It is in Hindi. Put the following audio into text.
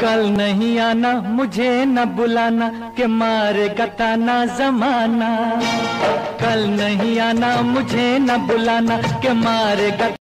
कल नहीं आना, मुझे न बुलाना, के मारे गताना जमाना। कल नहीं आना, मुझे न बुलाना, के मारे गत